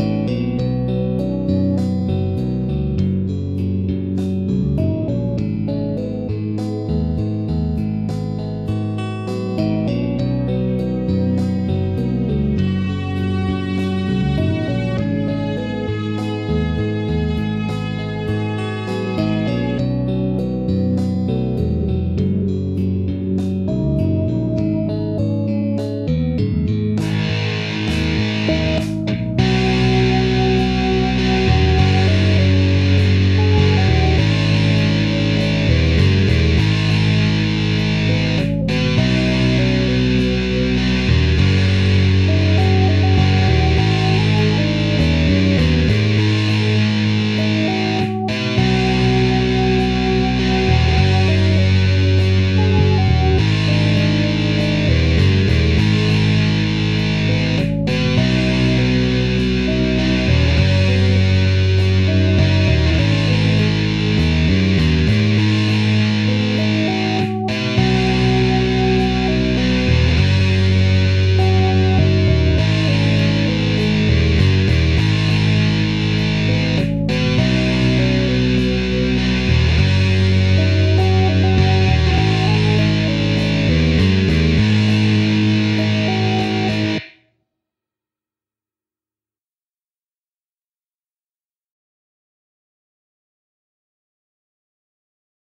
拜。